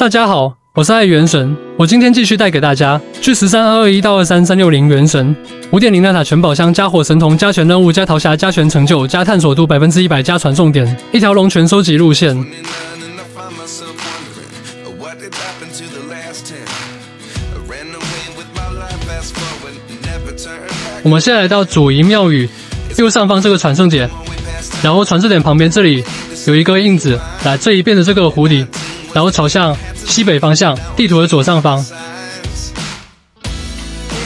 大家好，我是爱元神，我今天继续带给大家去十三二二一到二三三六零元神五点零纳塔全宝箱加火神童加全任务加逃匣加全成就加探索度百分之一百加传送点一条龙全收集路线。我们现在来到主营庙宇右上方这个传送点，然后传送点旁边这里有一个印子，来这一边的这个湖底，然后朝向西北方向，地图的左上方。signs.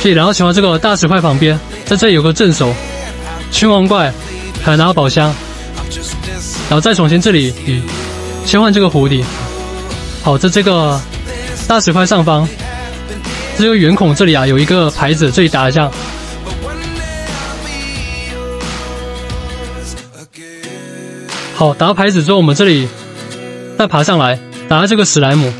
所以然后前往这个大石块旁边，在这里有个镇守，青王怪，还有拿到宝箱，然后再重新这里与切换这个湖底。好，在这个大石块上方，这个圆孔这里啊有一个牌子，这里打一下。好，打到牌子之后，我们这里再爬上来，打到这个史莱姆。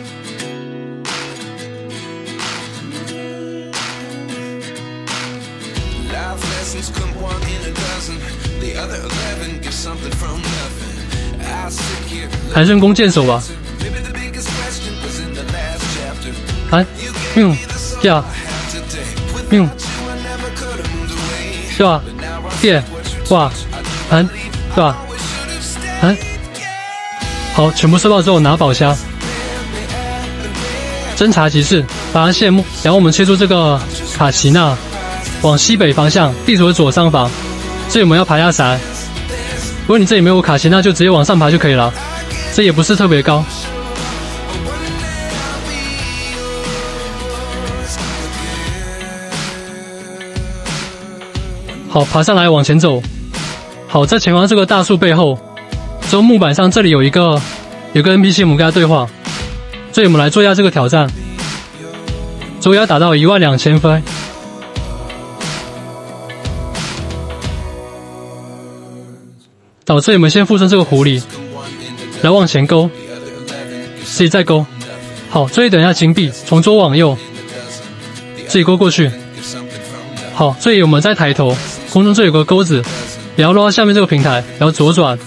寒圣弓箭手吧？哎，嗯，对啊，嗯，是吧？电，哇，韩，对吧？嗯，好，全部收到之后拿宝箱，侦察骑士，把他羡慕，然后我们切出这个卡奇娜，往西北方向，地图的左上方，这里我们要爬下山。如果你这里没有卡奇娜，就直接往上爬就可以了。这也不是特别高。好，爬上来往前走。好，在前方这个大树背后，这木板上这里有一个有个 NPC，我们跟他对话。这里我们来做一下这个挑战，之后要达到一万两千分。导致我们先附身这个狐狸，然后往前勾，自己再勾。好，这里等一下金币，从左往右，自己勾过去。好，这里我们再抬头，空中这有个钩子，然后落到下面这个平台，然后左转，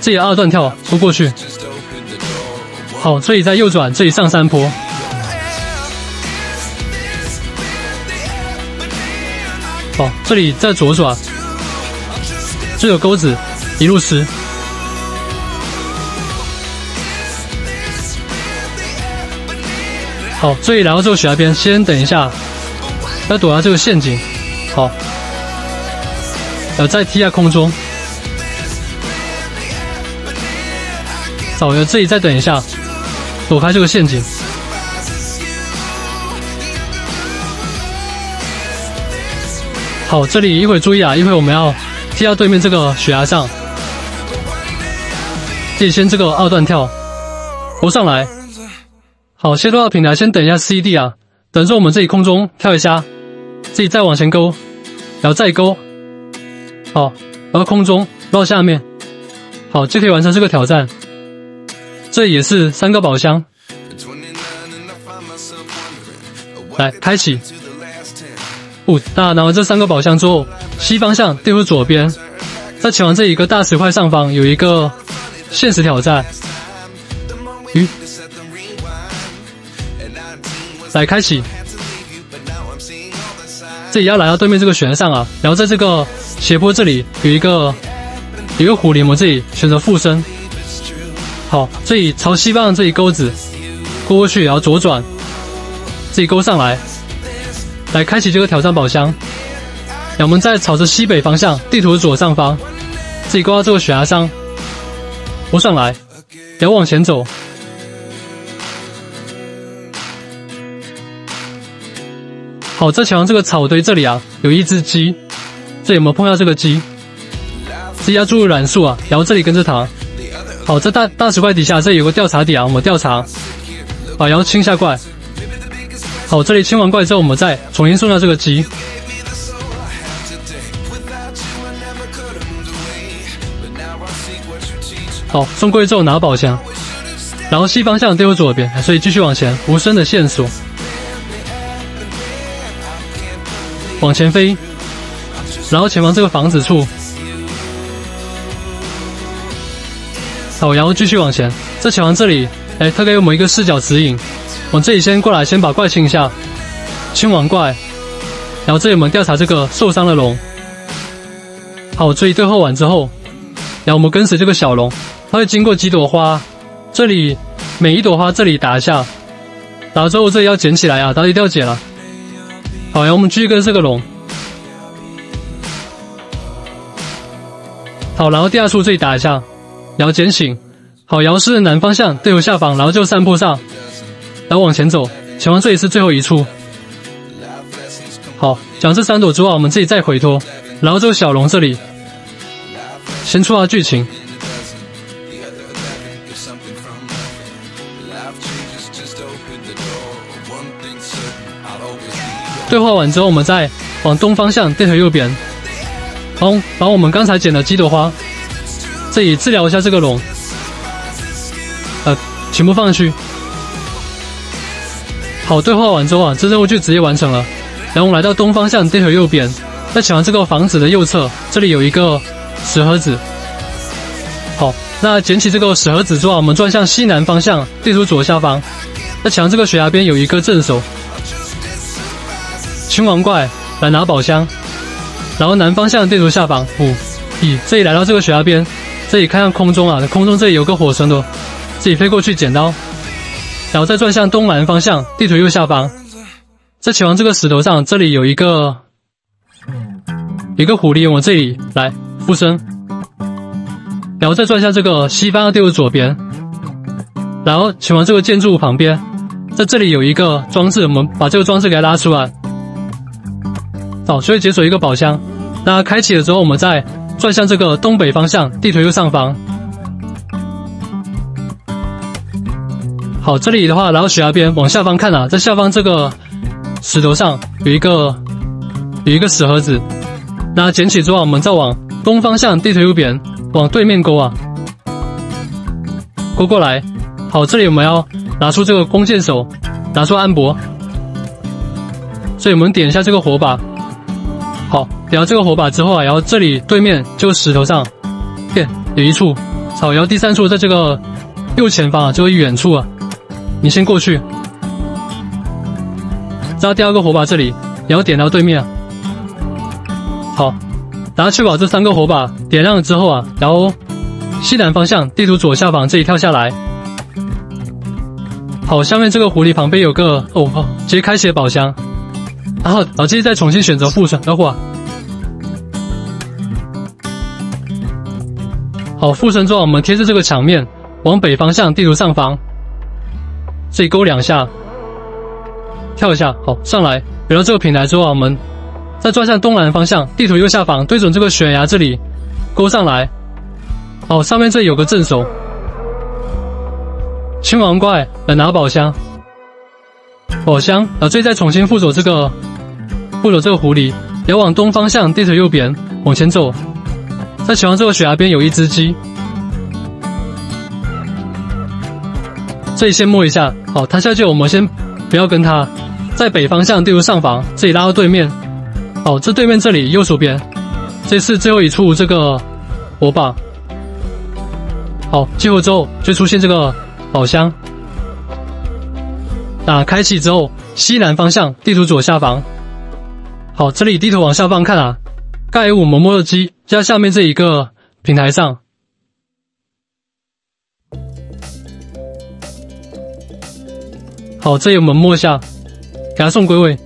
这里二段跳勾过去。好，这里再右转，这里上山坡。好，这里再左转，这有钩子，一路吃。好，这里来到这个悬崖边，先等一下，要躲到这个陷阱。好，然后再踢下空中，找个这里再等一下，躲开这个陷阱。好，这里一会儿注意啊，一会儿我们要踢到对面这个悬崖上，这里先这个二段跳，勾上来。好，先落到平台，先等一下 CD 啊，等着我们这里空中跳一下，自己再往前勾，然后再勾，好，然后空中落到下面，好，就可以完成这个挑战。这也是三个宝箱，来开启。to the last 10. 不，那拿完这三个宝箱之后，西方向地图左边，在前往这一个大石块上方有一个现实挑战，The more 来开启这里要来到对面这个悬崖上啊，然后在这个斜坡这里有一个有一个虎灵，我们这里选择附身。好，这里朝西方这里钩子勾过去，然后左转，自己勾上来，来开启这个挑战宝箱。然后我们再朝着西北方向，地图的左上方，自己勾到这个悬崖上，勾上来，然后往前走。好，在前方这个草堆这里啊，有一只鸡，这里有没有碰到这个鸡？自己要注意染素啊，然后这里跟着它。好，在大大石块底下，这有个调查点啊，我们调查。好，然后清下怪。好，这里清完怪之后，我们再重新送到这个鸡。好，送过去之后拿宝箱，然后西方向对我左边，所以继续往前，无声的线索，往前飞，然后前方这个房子处，好，然后继续往前，在前方这里哎，他给我们一个视角指引。往这里先过来，先把怪清一下，清完怪。然后这里我们调查这个受伤的龙。好，这里最后完之后，然后我们跟随这个小龙，它会经过几朵花，这里每一朵花这里打一下，打之后这里要捡起来啊，打一定要捡了。好，然后我们继续跟这个龙。好，然后第二处这里打一下，然后捡醒。好，摇是南方向，队友下方，然后就山坡上，然后往前走，前方这里是最后一处。好，讲这三朵之后，我们自己再回脱，然后这个小龙这里，先触发剧情。对话完之后，我们再往东方向对回右边，好，把我们刚才捡的几朵花，这里治疗一下这个龙。呃，全部放上去。好，对话完之后啊，这任务就直接完成了。然后我们来到东方向，对回右边，在抢这个房子的右侧，这里有一个石盒子。好，那捡起这个石盒子之后，我们转向西南方向，地图左下方，在墙这个悬崖边有一个镇守。青王怪来拿宝箱，然后南方向地图下方五一，这里来到这个悬崖边，这里看向空中啊，空中这里有个火神的。自己飞过去捡刀，然后再转向东南方向，地图右下方，在前往这个石头上，这里有一个一个狐狸往这里来附身，然后再转向这个西方的地图左边，然后前往这个建筑物旁边，在这里有一个装置，我们把这个装置给它拉出来，好，所以解锁一个宝箱，那开启了之后，我们再转向这个东北方向，地图右上方。好，这里的话，然后悬崖边往下方看啊，在下方这个石头上有一个有一个石盒子，那捡起之后，我们再往东方向地图右边往对面勾啊，勾过来。好，这里我们要拿出这个弓箭手，拿出安博，所以我们点一下这个火把。好，点了这个火把之后啊，然后这里对面就石头上，变有一处，好，然后第三处在这个右前方啊，就是远处啊。你先过去，扎第二个火把这里，然后点到对面。好，然后确保这三个火把点亮了之后啊，然后西南方向地图左下方这里跳下来。好，下面这个狐狸旁边有个哦，直接开启了宝箱。然后老继续再重新选择附身，等会好，附身之后我们贴着这个墙面往北方向地图上方。这里勾两下，跳一下，好，上来。有了这个平台之后，我们再转向东南方向，地图右下方对准这个悬崖这里，勾上来。好，上面这里有个镇守，青王怪来拿宝箱，宝箱，啊这再重新附走这个，附走这个狐狸，要往东方向，地图右边往前走，在前方这个悬崖边有一只鸡。这里先摸一下，好，他下去，我们先不要跟他，在北方向地图上方，这里拉到对面，好，这对面这里右手边，这是最后一处这个火把，好，激活之后就出现这个宝箱，那开启之后，西南方向地图左下方，好，这里低头往下方看啊，盖五磨磨的鸡。在下面这一个平台上。好，这里我们摸一下，给他送归位。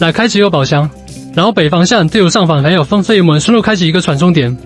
来开启一个宝箱，然后北方向地图上方还有风，这一门顺路开启一个传送点。